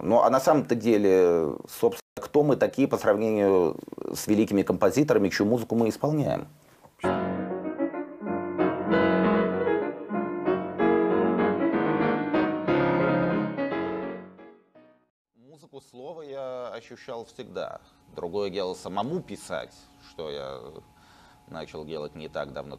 Ну, а на самом-то деле, собственно, кто мы такие по сравнению с великими композиторами, чью музыку мы исполняем? Музыку слова я ощущал всегда. Другое дело самому писать, что я начал делать не так давно.